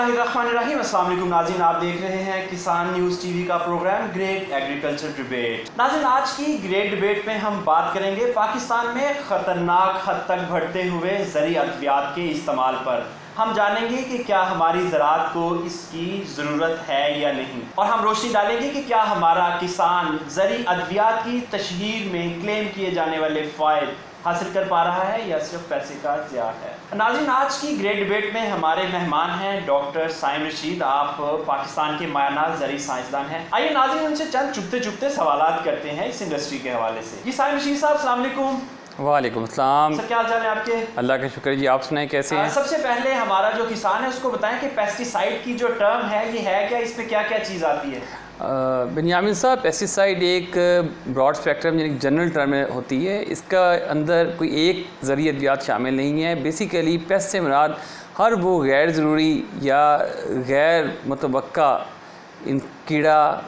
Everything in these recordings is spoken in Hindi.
वालेकुम आप देख रहे हैं किसान न्यूज़ टीवी का प्रोग्राम, ग्रेट एग्रीकल्चर डिबेट। नाज़रीन, आज की ग्रेट डिबेट में हम बात करेंगे पाकिस्तान में ख़तरनाक हद तक बढ़ते हुए जरी अद्वियात के इस्तेमाल पर। हम जानेंगे कि क्या हमारी ज़रात को इसकी ज़रूरत है या नहीं। और हम रोशनी डालेंगे कि क्या हमारा किसान जरी अद्वियात की तशहर में क्लेम किए जाने वाले फ़ायद हासिल कर पा रहा है या सिर्फ़ पैसे का ज़्या है। नाजिन आज की ग्रेट डिबेट में हमारे मेहमान हैं डॉक्टर साइम रशीद। आप पाकिस्तान के मायनाज जरी साइंसदान हैं। आइए नाजिन उनसे चंद चुपते चुपते सवाल करते हैं इस इंडस्ट्री के हवाले से। जी साइम रशीद साहब सलामकुम वालेकुम अस्सलाम सर क्या हाल है आपके? अल्लाह का शुक्र जी आप सुनाए कैसे हैं? सबसे पहले हमारा जो किसान है उसको बताएँ कि पेस्टिसाइड की जो टर्म है ये है क्या? इसमें क्या क्या चीज़ आती है? बेनियामिन साहब पेस्टिसाइड एक ब्रॉड स्पेक्ट्रम यानी जनरल टर्म होती है। इसका अंदर कोई एक ज़रिए अद्वियात शामिल नहीं है। बेसिकली पेस्ट से मुराद हर वो गैर ज़रूरी या गैर मतवक़ इन कीड़ा,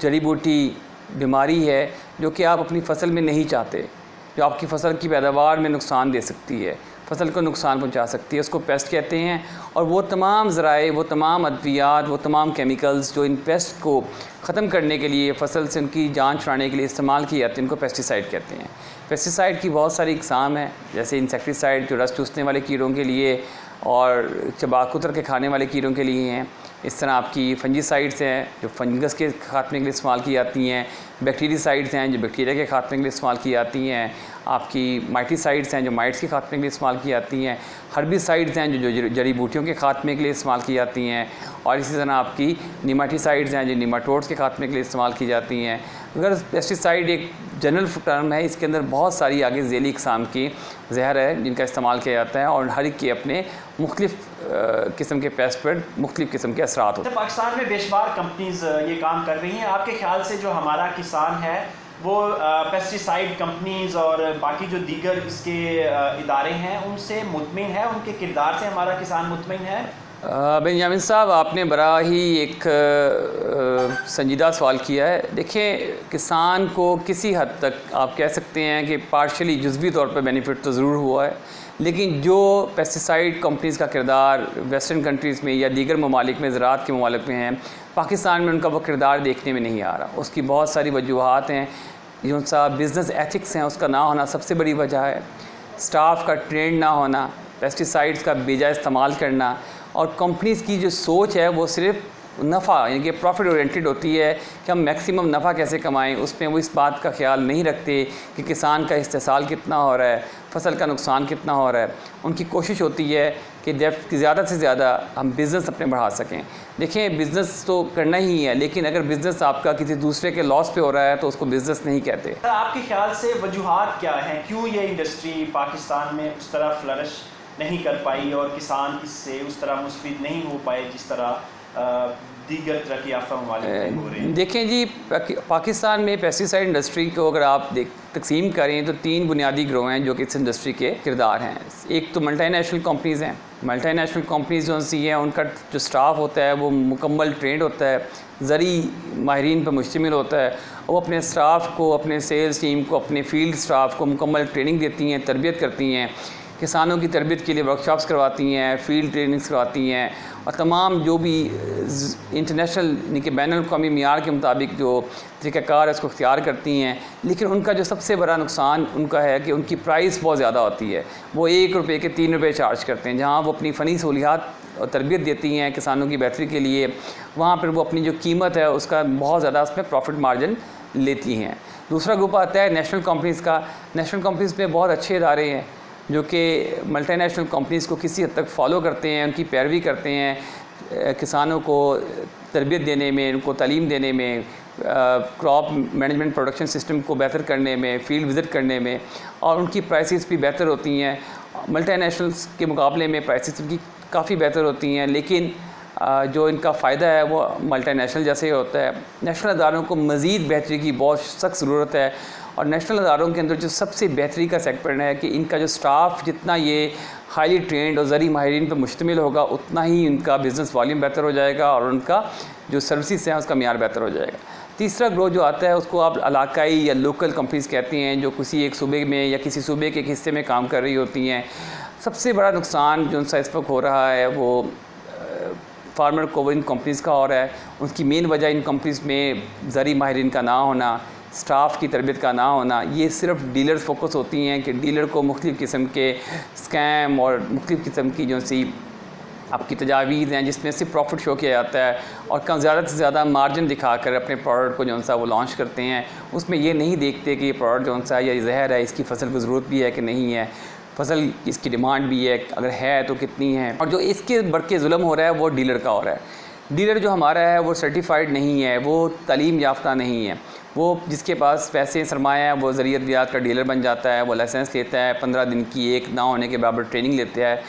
जड़ी बूटी, बीमारी है जो कि आप अपनी फ़सल में नहीं चाहते, जो आपकी फ़सल की पैदावार में नुकसान दे सकती है। फ़सल को नुकसान पहुँचा सकती है, उसको पेस्ट कहते हैं। और वो तमाम ज़राए, वो तमाम अद्वियात, वो तमाम केमिकल्स जो इन पेस्ट को ख़त्म करने के लिए, फ़सल से उनकी जान छुड़ाने के लिए इस्तेमाल किए जाते हैं, उनको पेस्टिसाइड कहते हैं। पेस्टिसाइड की बहुत सारी इकसाम है, जैसे इंसेक्टिसाइड जो रस चूसने वाले कीड़ों के लिए और चबाकुतर के खाने वाले कीड़ों के लिए हैं। इस तरह आपकी फंजीसाइड्स हैं, जो फंगस के खात्मे के लिए इस्तेमाल की जाती हैं। बैक्टीरियासाइड्स हैं, जो बैक्टीरिया के खात्मे के लिए इस्तेमाल की जाती हैं। आपकी माइटिसाइड्स हैं, जो माइट्स के खात्मे के लिए इस्तेमाल की जाती हैं, हरबी हर्बिसाइड्स हैं, जो जो जड़ी बूटियों के खात्मे के लिए इस्तेमाल की जाती हैं, और इसी तरह आपकी निमाटीसाइड्स हैं, जो निमाटोड्स के खात्मे के लिए इस्तेमाल की जाती हैं। अगर पेस्टिसाइड एक जनरल टर्म है, इसके अंदर बहुत सारी आगे झेली इकसाम की जहर है, जिनका इस्तेमाल किया जाता है, और हर एक के अपने मुख्तलिफ़ किस्म के पेस्ट पर मुख्तलिफ़ किस्म के असरा होते हैं। पाकिस्तान में बेशुमार कंपनीज़ ये काम कर रही हैं। आपके ख्याल से जो हमारा किसान है वो पेस्टिसाइड कंपनीज़ और बाकी जो दीगर इसके इदारे हैं, उनसे मुतमिन है, उनके किरदार से हमारा किसान मुतमिन है। बेंजामिन साहब, आपने बड़ा ही एक संजीदा सवाल किया है। देखें किसान को किसी हद तक आप कह सकते हैं कि पार्शली जज्वी तौर पर बेनिफिट तो ज़रूर हुआ है, लेकिन जो पेस्टिसाइड कंपनीज़ का किरदार वेस्टर्न कंट्रीज़ में या दीगर ममालिक में, ज़रात के ममालिक में हैं पाकिस्तान में उनका वो किरदार देखने में नहीं आ रहा। उसकी बहुत सारी वजूहत हैं, जो सा बिज़नेस एथिक्स हैं, उसका ना होना सबसे बड़ी वजह है। स्टाफ का ट्रेंड ना होना पेस्टिसाइड्स का बेजा इस्तेमाल करना, और कंपनीज़ की जो सोच है, वो सिर्फ़ नफ़ा, यानी कि प्रॉफिट ओरिएंटेड होती है कि हम मैक्सिमम नफ़ा कैसे कमाएँ, उसमें वो इस बात का ख्याल नहीं रखते कि किसान का इस्तेसाल कितना हो रहा है, फ़सल का नुकसान कितना हो रहा है। उनकी कोशिश होती है कि ज़्यादा से ज़्यादा हम बिज़नेस अपने बढ़ा सकें। देखें बिज़नेस तो करना ही है, लेकिन अगर बिज़नेस आपका किसी दूसरे के लॉस पे हो रहा है तो उसको बिज़नेस नहीं कहते। आपके ख्याल से वजूहत क्या हैं? क्यों ये इंडस्ट्री पाकिस्तान में उस तरह फ्लरिश नहीं कर पाई और किसान इससे उस तरह मुस्फिद नहीं हो पाए जिस तरह दीगर तरक्की याफ्ता ममालिक हो रहे हैं। देखें जी पाकिस्तान में पेस्टिसाइड इंडस्ट्री को अगर आप देख तकसीम करें तो तीन बुनियादी ग्रोह हैं जो कि इस इंडस्ट्री के किरदार हैं। एक तो मल्टी नेशनल कंपनीज़ हैं। मल्टी नेशनल कंपनीज़ जो सी हैं उनका जो स्टाफ होता है वो मुकम्मल ट्रेंड होता है ज़री माहरीन पर मुश्तमिल होता है। वो अपने स्टाफ को अपने सेल्स टीम को अपने फ़ील्ड स्टाफ को मुकम्मल ट्रेनिंग देती हैं तरबियत करती हैं। किसानों की तरबियत के लिए वर्कशॉप्स करवाती हैं फ़ील्ड ट्रेनिंग्स करवाती हैं। और तमाम जो भी इंटरनेशनल यानी कि बैन अवी मीयार के मुताबिक जो तरीक़ाकार है, उसको अख्तियार करती हैं। लेकिन उनका जो सबसे बड़ा नुकसान उनका है कि उनकी प्राइस बहुत ज़्यादा होती है। वो एक रुपये के तीन रुपये चार्ज करते हैं, जहाँ वो अपनी फ़नी सहूलियात और तरबियत देती हैं किसानों की बेहतरी के लिए। वहाँ पर वो अपनी जो कीमत है, उसका बहुत ज़्यादा उसमें प्रॉफिट मार्जिन लेती हैं। दूसरा ग्रुप आता है नेशनल कंपनीज़ का। नेशनल कंपनीज़ में बहुत अच्छे इदारे हैं। जो कि मल्टीनेशनल कंपनीज़ को किसी हद तक फॉलो करते हैं, उनकी पैरवी करते हैं किसानों को तरबियत देने में, उनको तलीम देने में क्रॉप मैनेजमेंट प्रोडक्शन सिस्टम को बेहतर करने में फ़ील्ड विज़िट करने में, और उनकी प्राइसेस भी बेहतर होती हैं। मल्टीनेशनल्स के मुकाबले में प्राइसेस उनकी काफ़ी बेहतर होती हैं, लेकिन जो इनका फ़ायदा है, वो मल्टी नेशनल जैसे ही होता है। नेशनल अदारों को मज़ीद बेहतरी की बहुत सख्त ज़रूरत है और नेशनल अदारों के अंदर जो सबसे बेहतरी का सेक्टर है कि इनका जो स्टाफ जितना ये हाईली ट्रेंड और ज़री माहरीन पर मुश्तमिल होगा, उतना ही इनका बिज़नेस वॉल्यूम बेहतर हो जाएगा और उनका जो सर्विस हैं, उसका मैार बेहतर हो जाएगा। तीसरा ग्रोथ जो आता है, उसको आप इलाकाई या लोकल कंपनीज़ कहती हैं, जो किसी एक सूबे में या किसी सूबे के एक हिस्से में काम कर रही होती हैं। सबसे बड़ा नुकसान जो उनका इस वक्त हो रहा है, वो फार्मर को इन कंपनीज़ का हो रहा है। उसकी मेन वजह इन कंपनीज़ में ज़री माहरीन का ना होना, स्टाफ की तरबियत का ना होना, ये सिर्फ़ डीलर्स फोकस होती हैं कि डीलर को मुख्तु किस्म के स्कैम और मुख्तु किस्म की जो सी आपकी तजावीज़ हैं, जिसमें से प्रॉफिट शो किया जाता है और कम ज़्यादा से ज़्यादा मार्जिन दिखाकर अपने प्रोडक्ट को जो सा वो लॉन्च करते हैं। उसमें ये नहीं देखते कि ये प्रोडक्ट जो सा या जहर है, इसकी फ़सल की ज़रूरत भी है कि नहीं है। फ़सल इसकी डिमांड भी है, अगर है तो कितनी है? और जो इसके बढ़ के जुल्म हो रहा है, वो डीलर का हो रहा है। डीलर जो हमारा है, वो सर्टिफाइड नहीं है, वो तलीम याफ्ता नहीं है। वो जिसके पास पैसे सरमाया है, वो ज़रियत ब्याज का डीलर बन जाता है, वो लाइसेंस लेता है, पंद्रह दिन की एक ना होने के बराबर ट्रेनिंग लेता है।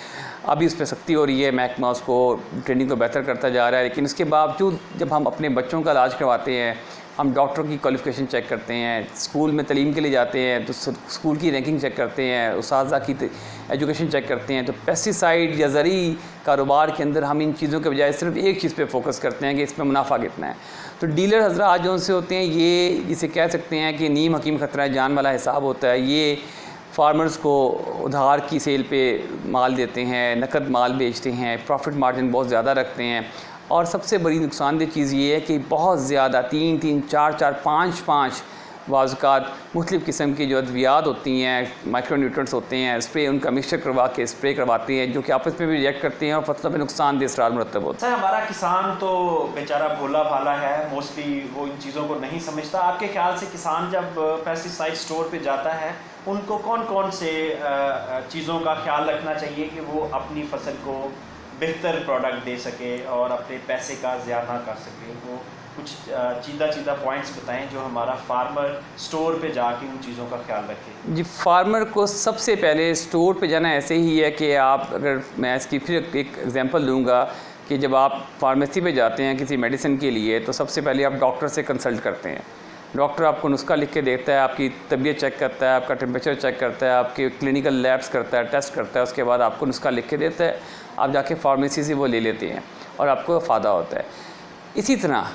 अभी उस पर सख्ती हो रही है, महकमा उसको ट्रेनिंग को बेहतर करता जा रहा है, लेकिन उसके बावजूद जब हम अपने बच्चों का इलाज करवाते हैं हम डॉक्टर की क्वालिफ़िकेशन चेक करते हैं स्कूल में तलीम के लिए जाते हैं तो स्कूल की रैंकिंग चेक करते हैं उस की एजुकेशन चेक करते हैं तो पेस्टिसाइड या ज़री कारोबार के अंदर हम इन चीज़ों के बजाय सिर्फ़ एक चीज़ पे फोकस करते हैं कि इसमें मुनाफा कितना है। तो डीलर हजरा जो से होते हैं, ये इसे कह सकते हैं कि नीम हकीम ख़तरा जान वाला हिसाब होता है, ये फार्मर्स को उधार की सेल पे माल देते हैं, नकद माल बेचते हैं प्रॉफिट मार्जिन बहुत ज़्यादा रखते हैं और सबसे बड़ी नुकसानदेह चीज़ ये है कि बहुत ज़्यादा, तीन तीन, चार चार, पाँच पाँच वाज़ात मुख्तलिफ़ किस्म की जो अद्वियात होती हैं माइक्रो न्यूट्रंस होते हैं स्प्रे उनका मिक्सचर करवा के स्प्रे करवाते हैं, जो कि आपस में भी रिएक्ट करते हैं और फ़सलों पर नुकसानदेह इसरार मरतब होता है। हमारा किसान तो बेचारा भोला भाला है मोस्टली वो इन चीज़ों को नहीं समझता। आपके ख्याल से किसान जब पेस्टिसाइड स्टोर पर जाता है, उनको कौन कौन से चीज़ों का ख्याल रखना चाहिए कि वो अपनी फ़सल को बेहतर प्रोडक्ट दे सके और अपने पैसे का ज़्यादा कर सके। वो कुछ चीदा चीदा पॉइंट्स बताएँ जो हमारा फार्मर स्टोर पे जाके उन चीज़ों का ख्याल रखे। जी फार्मर को सबसे पहले स्टोर पे जाना ऐसे ही है कि आप, अगर मैं इसकी फिर एक एग्जांपल दूँगा कि जब आप फार्मेसी पे जाते हैं किसी मेडिसिन के लिए तो सबसे पहले आप डॉक्टर से कंसल्ट करते हैं। डॉक्टर आपको नुस्खा लिख के देता है, आपकी तबीयत चेक करता है, आपका टेम्परेचर चेक करता है, आपके क्लिनिकल लैब्स करता है टेस्ट करता है, उसके बाद आपको नुस्खा लिख के देता है। आप जाके फार्मेसी से वो ले लेते हैं और आपको फ़ायदा होता है। इसी तरह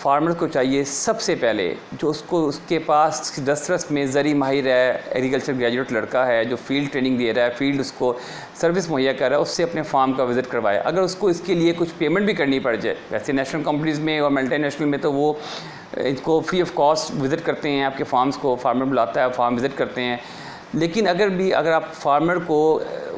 फार्मर को चाहिए सबसे पहले, जो उसको, उसके पास दस्तरस में ज़री माहिर है एग्रीकल्चर ग्रेजुएट लड़का है, जो फ़ील्ड ट्रेनिंग दे रहा है फ़ील्ड उसको सर्विस मुहैया कर रहा है, उससे अपने फार्म का विज़िट करवाए अगर उसको इसके लिए कुछ पेमेंट भी करनी पड़ जाए, वैसे नेशनल कंपनीज़ में और मल्टी में तो वो, इनको फ्री ऑफ़ कॉस्ट विज़िट करते हैं, आपके फार्म्स को फार्मर बुलाता है फार्म विज़िट करते हैं। लेकिन अगर भी, अगर आप फार्मर को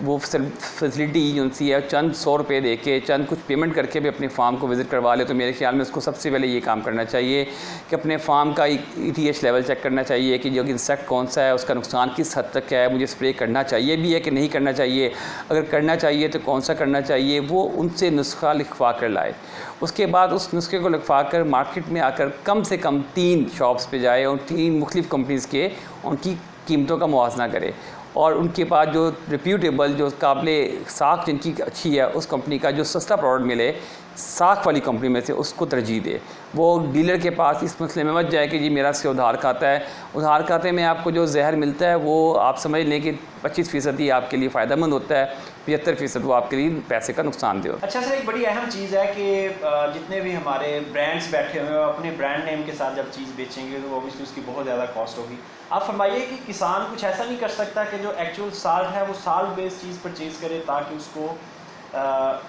वो फैसिलिटी जो सी है चंद सौ रुपये दे के, चंद कुछ पेमेंट करके भी अपने फार्म को विज़िट करवा ले तो मेरे ख्याल में उसको सबसे पहले ये काम करना चाहिए कि अपने फार्म का ई एच लेवल चेक करना चाहिए कि जो इंसेक्ट कौन सा है, उसका नुकसान किस हद तक है, मुझे स्प्रे करना चाहिए भी है कि नहीं करना चाहिए। अगर करना चाहिए तो कौन सा करना चाहिए, वो उनसे नुस्खा लिखवा कर लाए। उसके बाद उस नुस्खे को लिखवा कर मार्केट में आकर कम से कम तीन शॉप्स पर जाए, और तीन मुख्तलिफ़ कंपनीज़ के, उनकी कीमतों का मुजना करे। और उनके पास जो रिप्यूटेबल जो काबिल साख जिनकी अच्छी है, उस कंपनी का जो सस्ता प्रोडक्ट मिले साख वाली कंपनी में से उसको तरजीह दे। वो डीलर के पास इस मसले में मत जाए कि जी मेरा से उधार खाता है। उधार खाते में आपको जो जहर मिलता है, वो आप समझ लें कि पच्चीस फ़ीसद ही आपके लिए फ़ायदा मंद होता है, पचहत्तर फ़ीसद वो आपके लिए पैसे का नुकसान दे अच्छा सर, एक बड़ी अहम चीज़ है कि जितने भी हमारे ब्रांड्स बैठे हुए हैं अपने ब्रांड नेम के साथ जब चीज़ बेचेंगे तो ऑब्वियसली उसकी बहुत ज़्यादा कॉस्ट होगी। आप फरमाइए कि किसान कुछ ऐसा नहीं कर सकता कि जो एक्चुअल साल्ट है, वो साल्ट बेस्ड चीज़ परचेज़ करे, ताकि उसको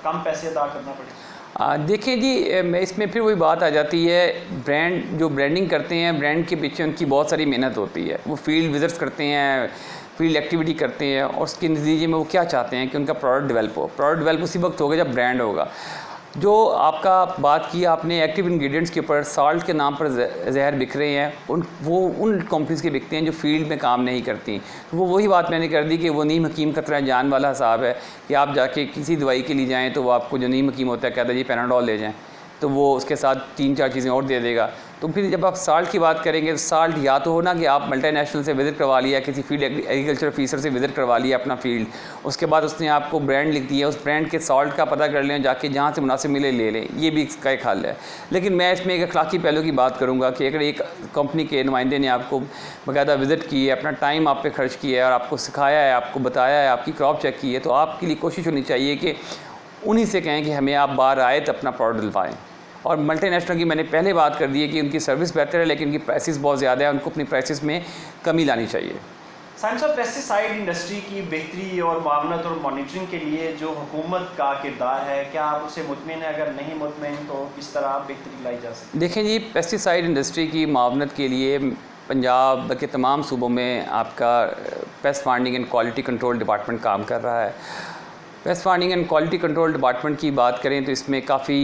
कम पैसे अदा करना पड़े। देखें जी इसमें फिर वही बात आ जाती है ब्रांड जो ब्रांडिंग करते हैं ब्रांड के पीछे उनकी बहुत सारी मेहनत होती है। वो फ़ील्ड विज़िट्स करते हैं फ़ील्ड एक्टिविटी करते हैं और उसके नतीजे में वो क्या चाहते हैं कि उनका प्रोडक्ट डेवलप हो। प्रोडक्ट डेवलप उसी वक्त होगा जब ब्रांड होगा। जो आपका बात की आपने एक्टिव इंग्रेडिएंट्स के ऊपर साल्ट के नाम पर जहर बिक रहे हैं, उन, वो, उन कंपनीज़ के बिकते हैं जो फ़ील्ड में काम नहीं करती। तो वो, वही बात मैंने कर दी कि वो नीम हकीम खतरा जान वाला हिसाब है कि आप जाके किसी दवाई के लिए जाएँ तो वो आपको जो नीम हकीम होता है, कहता है, जी पैनाडॉल ले जाएँ। तो वो उसके साथ तीन, चार चीज़ें और दे देगा। तो फिर जब आप साल्ट की बात करेंगे तो साल्ट या तो हो ना कि आप मल्टी नेशनल से विज़िट करवा लिया, किसी फ़ील्ड एग्रीकल्चर ऑफिसर से विज़िट करवा लिया अपना फ़ील्ड उसके बाद उसने आपको ब्रांड लिख दिया उस ब्रांड के साल्ट का पता कर लें, जाके जहाँ से मुनासिब मिले ले लें, ये भी इसका एक हल है। लेकिन मैं इसमें एक अखलाकी पहलू की बात करूँगा कि अगर एक कंपनी के नुमाइंदे ने आपको बाकायदा विज़िट की है, अपना टाइम आप पे खर्च किया है और आपको सिखाया है, आपको बताया है, आपकी क्रॉप चेक की है तो आपके लिए कोशिश होनी चाहिए कि उन्हीं से कहें कि हमें आप बाहर आए तो अपना प्रोडक्ट दिलवाएँ। और मल्टीनेशनल की मैंने पहले बात कर दी है कि उनकी सर्विस बेहतर है लेकिन उनकी प्राइसेस बहुत ज़्यादा है उनको अपनी प्राइसेस में कमी लानी चाहिए। साइंस ऑफ़ पेस्टिसाइड इंडस्ट्री की बेहतरी और मावनत और मॉनिटरिंग के लिए जो हुकूमत का किरदार है क्या आप उसे मुतमिन है? अगर नहीं मुतमिन तो किस तरह आप बेहतरी लाई जा सकती देखें जी पेस्टिसाइड इंडस्ट्री की मावनत के लिए पंजाब के तमाम सूबों में आपका pest farming and quality control department काम कर रहा है। Pest farming and quality control department की बात करें तो इसमें काफ़ी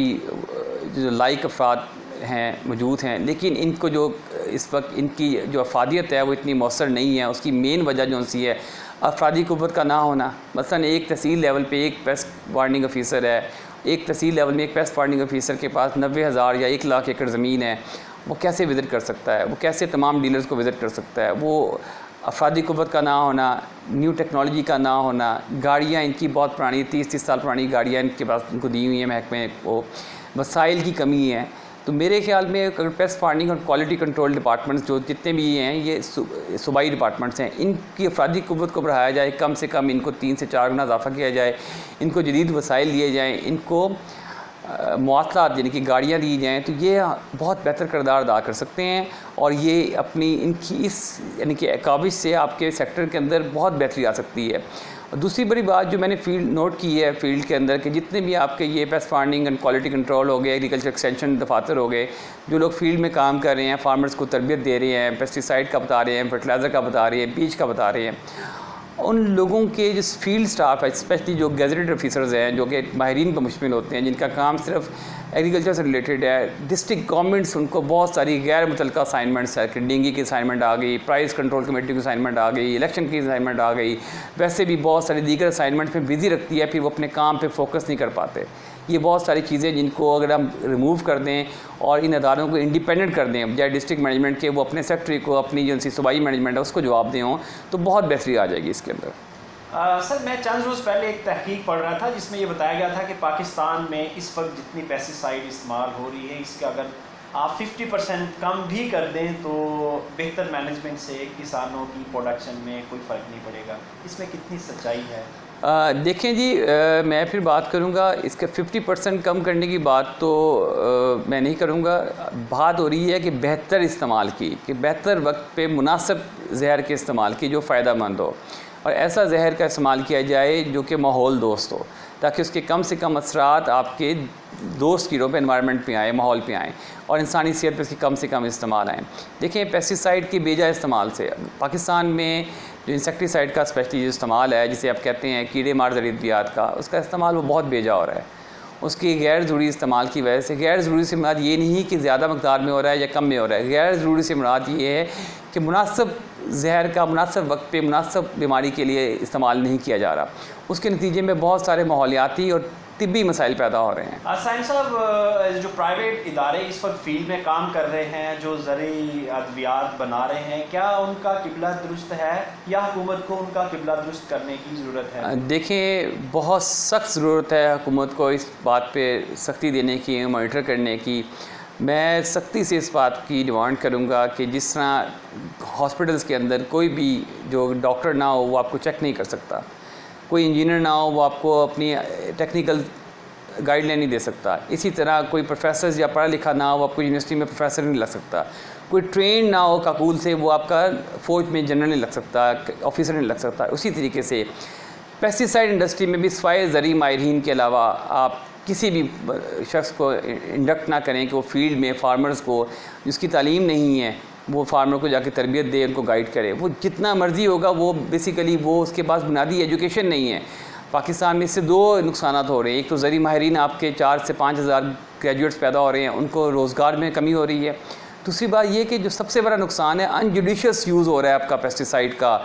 जो लाइक अफराद हैं, मौजूद हैं, लेकिन इनको जो, इस वक्त इनकी जो अफादियत है, वो इतनी मौसर नहीं है। उसकी मेन वजह जो सी है अफराधी कुत का ना होना। मसलन एक तहसील लेवल पे एक पेस्ट वार्निंग ऑफिसर है। एक तहसील लेवल में एक पेस्ट वार्निंग ऑफिसर के पास नबे हज़ार या एक लाख एकड़ ज़मीन है। वो कैसे विज़िट कर सकता है? वो कैसे तमाम डीलर्स को विज़िट कर सकता है? वो अफराधी कुत का ना होना न्यू टेक्नोलॉजी का ना होना, गाड़ियाँ इनकी बहुत पुरानी तीस तीस साल पुरानी गाड़ियाँ इनके पास इनको दी हुई हैं महकमे को। वसाइल की कमी है। तो मेरे ख्याल में अगर पेस्ट फ़ार्मिंग और क्वालिटी कंट्रोल डिपार्टमेंट्स जो जितने भी हैं, ये सूबाई डिपार्टमेंट्स हैं, इनकी अफराधी कुत को बढ़ाया जाए, कम से कम इनको तीन से चार गुना इजाफा किया जाए, इनको जदीद वसाइल दिए जाएँ, इनको मवासलात यानी कि गाड़ियाँ दी जाएँ तो ये बहुत बेहतर करदार अदा कर सकते हैं और ये अपनी इनकी इस यानी कि काबिश से आपके सेक्टर के अंदर बहुत बेहतरी आ सकती है। और दूसरी बड़ी बात जो मैंने फ़ील्ड नोट की है फ़ील्ड के अंदर कि जितने भी आपके ये pest farming and quality control हो गए एग्रीकल्चर एक्सटेंशन दफातर हो गए, जो लोग फ़ील्ड में काम कर रहे हैं फार्मर्स को तरबियत दे रहे हैं पेस्टिसाइड का बता रहे हैं फर्टिलाइज़र का बता रहे हैं, बीज का बता रहे हैं उन लोगों के जो फ़ील्ड स्टाफ है स्पेशली जो गजरेट ऑफिसर्स हैं, जो कि माहरीन पर मुश्मिल होते हैं, जिनका काम सिर्फ़ एग्रीकल्चर से रिलेटेड है डिस्ट्रिक्ट गवर्नमेंट्स उनको बहुत सारी गैर मुतल असाइनमेंट्स है। कि डेंगी की असाइनमेंट आ गई प्राइस कंट्रोल कमेटी की असाइनमेंट आ गई इलेक्शन की असाइनमेंट आ गई, वैसे भी बहुत सारी दीगर असाइनमेंट्स में बिज़ी रखती है, फिर वो अपने काम पर फोकस नहीं कर पाते। ये बहुत सारी चीज़ें जिनको अगर हम रिमूव कर दें और इन अदारों को इंडिपेंडेंट कर दें चाहे डिस्ट्रिक्ट मैनेजमेंट के वो अपने सेक्रेटरी को अपनी जो सूबाई मैनेजमेंट है उसको जवाब दें हों तो बहुत बेहतरी आ जाएगी इसके अंदर। आ, सर मैं चंद रोज़ पहले एक तहकीक पढ़ रहा था जिसमें ये बताया गया था कि पाकिस्तान में इस वक्त जितनी पेस्टिसाइड इस्तेमाल हो रही है इसका अगर आप 50 परसेंट कम भी कर दें तो बेहतर मैनेजमेंट से किसानों की प्रोडक्शन में कोई फ़र्क नहीं पड़ेगा। इसमें कितनी सच्चाई है? देखें जी आ, मैं फिर बात करूँगा इसके 50 परसेंट कम करने की बात तो आ, मैं नहीं करूँगा। बात हो रही है कि बेहतर इस्तेमाल की कि बेहतर वक्त पे मुनासिब जहर के इस्तेमाल की जो फ़ायदा मंद हो। और ऐसा जहर का इस्तेमाल किया जाए जो कि माहौल दोस्त हो ताकि उसके कम से कम असरात आपके दोस्त कीड़ों पे इन्वायरमेंट पे आएँ माहौल पे आएँ और इंसानी सेहत पे इसके कम से कम इस्तेमाल आएँ। देखें पेस्टिसाइड के बेजा इस्तेमाल से पाकिस्तान में जो इंसेक्टिसाइड का स्पेशली इस्तेमाल है, जिसे आप कहते हैं कीड़े मार जरियात का, उसका इस्तेमाल वो बहुत बेजा हो रहा है। उसकी गैर ज़रूरी इस्तेमाल की वजह से, गैर ज़रूरी से मुराद ये नहीं कि ज़्यादा मकदार में हो रहा है या कम में हो रहा है। गैर ज़रूरी से मुराद ये है कि मुनासब जहर का, मुनासब वक्त पे, मुनासब बीमारी के लिए इस्तेमाल नहीं किया जा रहा। उसके नतीजे में बहुत सारे माहौलियाती और तिब्बी मसाइल पैदा हो रहे हैं। साइंस साहब जो प्राइवेट इदारे इस वक्त फ़ील्ड में काम कर रहे हैं जो ज़रिए अद्वियात बना रहे हैं क्या उनका किबला दुरुस्त है? या हुकूमत को उनका किबला दुरुस्त करने की ज़रूरत है? देखिए बहुत सख्त ज़रूरत है हुकूमत को इस बात पर सख्ती देने की मॉनिटर करने की। मैं सख्ती से इस बात की डिमांड करूँगा कि जिस तरह हॉस्पिटल्स के अंदर कोई भी जो डॉक्टर ना हो वो आपको चेक नहीं कर सकता। कोई इंजीनियर ना हो, वो आपको अपनी टेक्निकल गाइडलाइन नहीं दे सकता। इसी तरह कोई प्रोफेसर या पढ़ा लिखा ना हो आपको यूनिवर्सिटी में प्रोफेसर नहीं लग सकता। कोई ट्रेन ना हो काकूल से, वो आपका फ़ौज में जनरल नहीं लग सकता ऑफिसर नहीं लग सकता। उसी तरीके से पेस्टिसाइड इंडस्ट्री में भी सफ़ाई ज़रिए माहरीन के अलावा आप किसी भी शख्स को इंडक्ट ना करें कि वो फ़ील्ड में फार्मर्स को, जिसकी तालीम नहीं है वो फार्मर को जाके तरबियत दे, उनको गाइड करे। वो जितना मर्ज़ी होगा, वो बेसिकली वो उसके पास बुनियादी एजुकेशन नहीं है। पाकिस्तान में इससे दो नुकसान हो रहे हैं। एक तो ज़री माहरीन आपके चार से पाँच हज़ार ग्रेजुएट्स पैदा हो रहे हैं, उनको रोज़गार में कमी हो रही है। दूसरी बात ये कि जो सबसे बड़ा नुकसान है अनजुडिशस यूज़ हो रहा है आपका पेस्टिसाइड का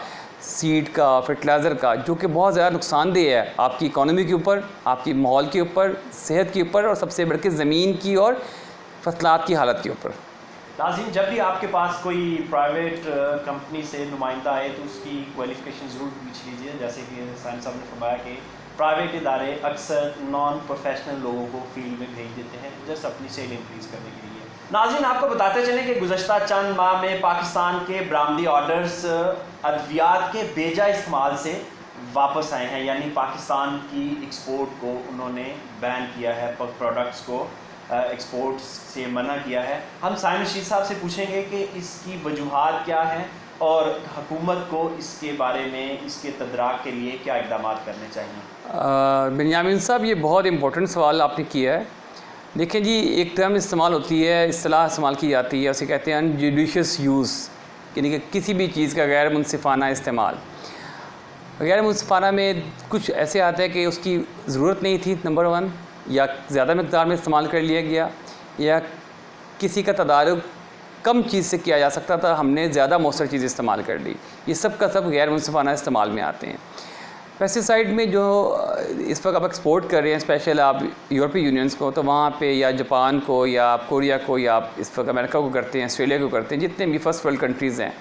सीड का फर्टिलाइज़र का, जो कि बहुत ज़्यादा नुकसानदेह है आपकी इकोनॉमी के ऊपर, आपकी माहौल के ऊपर, सेहत के ऊपर और सबसे बढ़ के ज़मीन की और फसलात की हालत के ऊपर। नाजिन जब भी आपके पास कोई प्राइवेट कंपनी से नुमाइंदा आए तो उसकी क्वालिफिकेशन ज़रूर पूछ लीजिए। जैसे कि साइंस साहब ने फरमाया कि प्राइवेट इदारे अक्सर नॉन प्रोफेशनल लोगों को फ़ील्ड में भेज देते हैं जस्ट अपनी सेल इंक्रीज़ करने के लिए। नाजिन आपको बताते चले कि गुजशत चंद माह में पाकिस्तान के बरामदी ऑर्डर्स अद्वियात के बेजा इस्तेमाल से वापस आए हैं। यानी पाकिस्तान की एक्सपोर्ट को उन्होंने बैन किया है प्रोडक्ट्स को। एक्सपोर्ट से मना किया है। हम साइम रशीद साहब से पूछेंगे कि इसकी वजूहत क्या हैं और हुकूमत को इसके बारे में, इसके तदराक के लिए क्या इकदाम करने चाहिए? बिनयामिन साहब, ये बहुत इंपॉर्टेंट सवाल आपने किया है। देखें जी, एक टर्म इस्तेमाल होती है असलाह इस्तेमाल की जाती है, उसे कहते हैं अनजुडिशस यूज़ यानी कि किसी भी चीज़ का गैर मुनफाना इस्तेमाल। गैर मुनफाना में कुछ ऐसे आते हैं कि उसकी ज़रूरत नहीं थी नंबर वन या ज़्यादा मकदार में इस्तेमाल कर लिया गया, या किसी का तदारक कम चीज़ से किया जा सकता था, हमने ज़्यादा मौसर चीज़ इस्तेमाल कर ली। ये सब का सब गैर मुनसिफाना इस्तेमाल में आते हैं। पेस्टिसाइड में जो, इस वक्त आप एक्सपोर्ट कर रहे हैं, स्पेशल आप यूरोपीय यूनियंस को तो वहाँ पे या जापान को, या आप कोरिया को, या आप इस वक्त अमेरिका को करते हैं, ऑस्ट्रेलिया को करते हैं, जितने भी फ़र्स्ट वर्ल्ड कंट्रीज़ हैं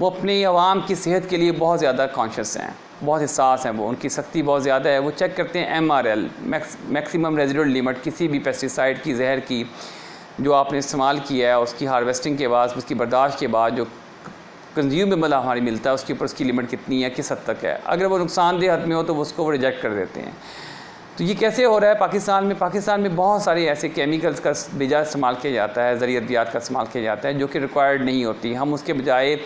वो अपनी आवाम की सेहत के लिए बहुत ज़्यादा कॉन्शियस हैं। बहुत हिसास हैं वो, उनकी सख्ती बहुत ज़्यादा है। वो चेक करते हैं M R L maximum residual limit किसी भी पेस्टिसाइड की, जहर की, जो आपने इस्तेमाल किया है, उसकी हार्वेस्टिंग के बाद, उसकी बर्दाश्त के बाद, जो कंज्यूमेबल हमारी मिलता है, उसके ऊपर उसकी लिमिट कितनी है, किस हद तक है। अगर वो नुकसानदेह हद में हो तो वो उसको वो रिजेक्ट कर देते हैं। तो ये कैसे हो रहा है? पाकिस्तान में पाकिस्तान में बहुत सारे ऐसे केमिकल्स का बेजा इस्तेमाल किया जाता है, ज़रियत का इस्तेमाल किया जाता है, जो कि रिक्वायर्ड नहीं होती। हम उसके बजाय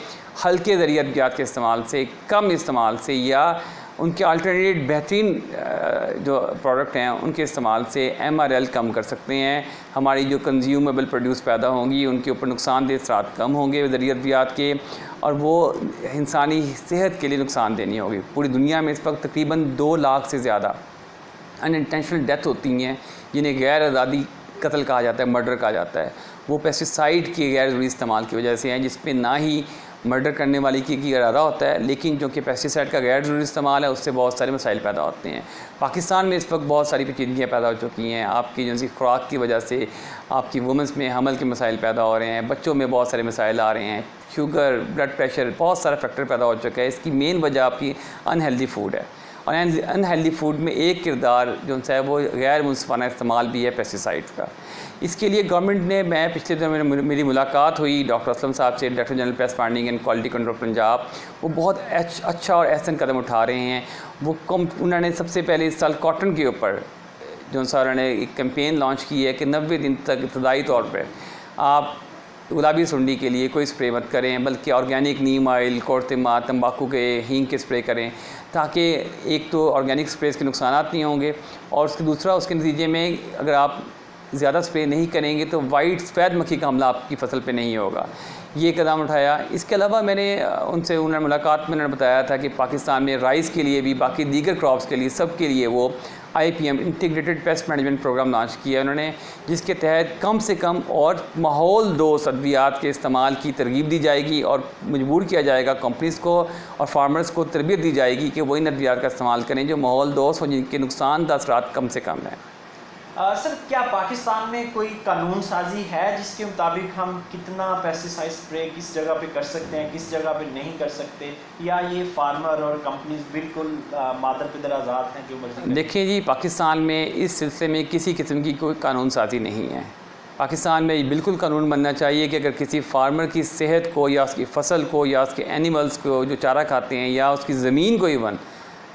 हल्के ज़रियत के इस्तेमाल से, कम इस्तेमाल से या उनके अल्टरनेट बेहतरीन जो प्रोडक्ट हैं, उनके इस्तेमाल से एम आर एल कम कर सकते हैं। हमारी जो कंज्यूमेबल प्रोड्यूस पैदा होंगी, उनके ऊपर नुकसानदेह असरात कम होंगे ज़रियत के और वो इंसानी सेहत के लिए नुकसान देनी होगी। पूरी दुनिया में इस वक्त तकरीबन दो लाख से ज़्यादा अनइंटेंशनल डेथ होती हैं, जिन्हें गैर आज़ादी कत्ल कहा जाता है मर्डर कहा जाता है। वो पेस्टिसाइड के गैर ज़रूरी इस्तेमाल की वजह से हैं जिसमें ना ही मर्डर करने वाले की इरादा होता है, लेकिन जो कि पेस्टिसाइड का गैर ज़रूरी इस्तेमाल है, उससे बहुत सारे मसाइल पैदा होते हैं। पाकिस्तान में इस वक्त बहुत सारी पेचीदगियाँ पैदा हो चुकी हैं। आपकी जो खुराक की वजह से आपकी वुमेंस में हमल के मसाइल पैदा हो रहे हैं, बच्चों में बहुत सारे मसाइल आ रहे हैं शुगर ब्लड प्रेशर बहुत सारा फैक्टर पैदा हो चुका है। इसकी मेन वजह आपकी अनहेल्दी फ़ूड है। और अनहेल्दी फ़ूड में एक किरदार जो है वो गैर मुनफाना इस्तेमाल भी है पेस्टिसाइड का। इसके लिए गवर्नमेंट ने, मैं पिछले दिनों में मेरी मुलाकात हुई डॉक्टर असलम साहब से director general pest farming and quality control Punjab वो बहुत अच्छा और एहसन कदम उठा रहे हैं। वो कम उन्होंने सबसे पहले इस साल कॉटन के ऊपर, जो सा उन्होंने एक कैंपेन लॉन्च की है कि नबे दिन तक इब्तदाई तौर पर आप गुलाबी सुंडी के लिए कोई स्प्रे मत करें, बल्कि ऑर्गेनिक नीम ऑयल कोरतिमा तंबाकू के हींग के स्प्रे करें। ताकि एक तो ऑर्गेनिक स्प्रेस के नुकसान नहीं होंगे और उसके दूसरा, उसके नतीजे में अगर आप ज़्यादा स्प्रे नहीं करेंगे तो वाइट सफैद मक्खी का हमला आपकी फ़सल पे नहीं होगा। ये कदम उठाया। इसके अलावा मैंने उनसे उन्होंने मुलाकात में उन्होंने बताया था कि पाकिस्तान में राइस के लिए भी, बाकी दीगर क्रॉप्स के लिए, सब के लिए वो IPM integrated pest management program launch किया उन्होंने, जिसके तहत कम से कम और माहौल दो अद्वियात के इस्तेमाल की तरगीब दी जाएगी और मजबूर किया जाएगा कंपनीज़ को और फार्मर्स को तरबियत दी जाएगी कि वही अद्वियात का इस्तेमाल करें जो माहौल दोस्त हो जिनके नुकसान असरात कम से कम हैं। आ, सर क्या पाकिस्तान में कोई कानून साजी है जिसके मुताबिक हम कितना पेस्टिसाइड स्प्रे किस जगह पे कर सकते हैं किस जगह पे नहीं कर सकते? या ये फार्मर और कंपनीज़ बिल्कुल मादर पिदर आज़ाद हैं जो मर्ज़ी देखिए जी पाकिस्तान में इस सिलसिले में किसी किस्म की कोई कानून साजी नहीं है। पाकिस्तान में बिल्कुल कानून बनना चाहिए कि अगर किसी फार्मर की सेहत को या उसकी फ़सल को या उसके एनिमल्स को जो चारा खाते हैं या उसकी ज़मीन को इवन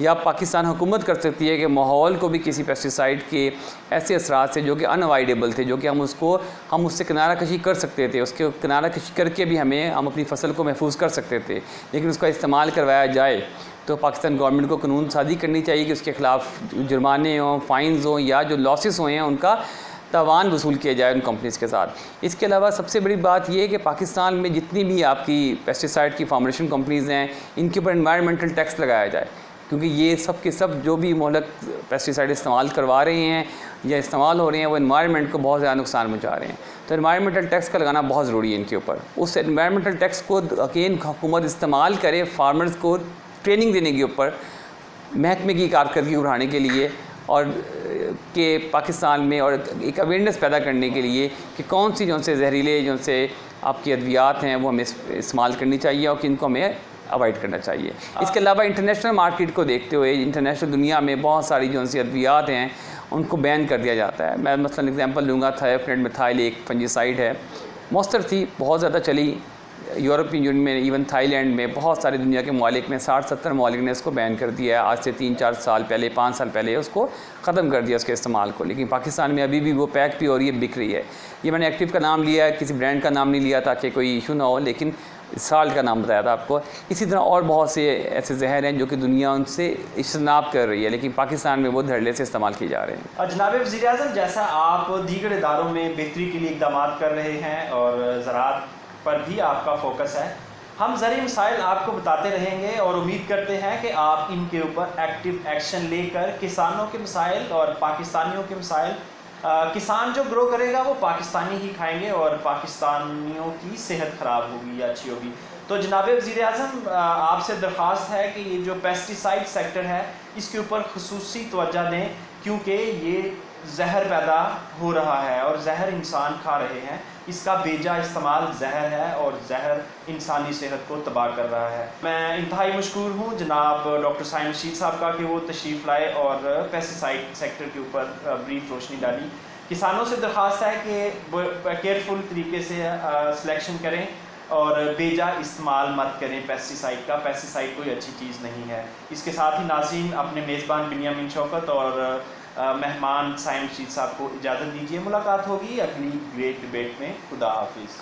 या पाकिस्तान हुकूमत कर सकती है कि माहौल को भी किसी पेस्टिसाइड के ऐसे असरात से जो कि अनअवाइडेबल थे, जो कि हम उसको, हम उससे किनारा कशी कर सकते थे, उसके किनारा कशी करके भी हमें, हम अपनी फ़सल को महफूज कर सकते थे। लेकिन उसका इस्तेमाल करवाया जाए तो पाकिस्तान गवर्नमेंट को कानून साजी करनी चाहिए कि उसके ख़िलाफ़ जुर्माने हों फ़ाइन्स हों, या जो लॉसेस हुए हैं, उनका तावान वसूल किया जाए उन कंपनीज़ के साथ। इसके अलावा सबसे बड़ी बात यह है कि पाकिस्तान में जितनी भी आपकी पेस्टिसाइड की फार्मेशन कंपनीज़ हैं, इनके ऊपर इन्वायरमेंटल टैक्स लगाया जाए। क्योंकि ये सब के सब जो भी मोहलक पेस्टिसाइड इस्तेमाल करवा रहे हैं या इस्तेमाल हो रहे हैं, वो इन्वायरमेंट को बहुत ज़्यादा नुकसान पहुँचा रहे हैं। तो इन्वायरमेंटल टैक्स का लगाना बहुत ज़रूरी है इनके ऊपर। उस इन्वायरमेंटल टैक्स को अकेन हुकूमत इस्तेमाल करे फार्मर्स को ट्रेनिंग देने के ऊपर, महकमे की कारकर्दगी बढ़ाने के लिए और के पाकिस्तान में और एक अवेयरनेस पैदा करने के लिए कि कौन सी जो से जहरीले जो से आपकी अद्वियात हैं, वो हमें इस्तेमाल करनी चाहिए और कि इनको हमें अवॉइड करना चाहिए। इसके अलावा इंटरनेशनल मार्केट को देखते हुए इंटरनेशनल दुनिया में बहुत सारी जो सी अद्वियात हैं उनको बैन कर दिया जाता है। मैं मसलन एग्जांपल लूँगा थायोफ्रेंड मिथाइल एक फंजीसाइड है। मौसर थी बहुत ज़्यादा चली यूरोपियन यूनियन में इवन थाईलैंड में बहुत सारी दुनिया के मालिक में साठ सत्तर मालिक ने इसको बैन कर दिया है। आज से तीन चार साल पहले पाँच साल पहले उसको ख़त्म कर दिया उसके इस्तेमाल को। लेकिन पाकिस्तान में अभी भी वो पैक भी हो रही है बिक रही है। ये मैंने एक्टिव का नाम लिया है किसी ब्रांड का नाम नहीं लिया ताकि कोई इशू ना हो लेकिन साल्ट का नाम बताया था आपको। इसी तरह और बहुत से ऐसे जहर हैं जो कि दुनिया उनसे इज्तनाब कर रही है, लेकिन पाकिस्तान में वो धड़ल्ले से इस्तेमाल किए जा रहे हैं। जनाब वजी अजम जैसा आप दीगर इदारों में बेहतरी के लिए इकदाम कर रहे हैं और ज़रात पर भी आपका फोकस है, हम ज़रिए मसाइल आपको बताते रहेंगे और उम्मीद करते हैं कि आप इनके ऊपर एक्टिव एक्शन लेकर किसानों के मसाइल और पाकिस्तानियों के मसाइल किसान जो ग्रो करेगा, वो पाकिस्तानी ही खाएँगे और पाकिस्तानियों की सेहत ख़राब होगी या अच्छी होगी। तो जनाब वज़ी अजम आपसे दरख्वास्त है कि ये जो पेस्टिसाइड सेक्टर है, इसके ऊपर खसूसी तोज्जा दें, क्योंकि ये जहर पैदा हो रहा है और जहर इंसान खा रहे हैं। इसका बेजा इस्तेमाल जहर है और जहर इंसानी सेहत को तबाह कर रहा है। मैं इंतहाई मशहूर हूँ, जनाब डॉक्टर साइम शीद साहब का, कि वो तशरीफ़ लाए और पेस्टिसाइड सेक्टर के ऊपर ब्रीफ रोशनी डाली। किसानों से दरख्वास्त है कि केयरफुल तरीके से सिलेक्शन करें और बेजा इस्तेमाल मत करें पेस्टिसाइड का। पेस्टिसाइड कोई अच्छी चीज़ नहीं है। इसके साथ ही नाजीन अपने मेज़बान बिनियामिन शौकत और मेहमान साइम शीद साहब को इजाज़त दीजिए। मुलाकात होगी अगली ग्रेट डिबेट में। खुदा हाफिज़।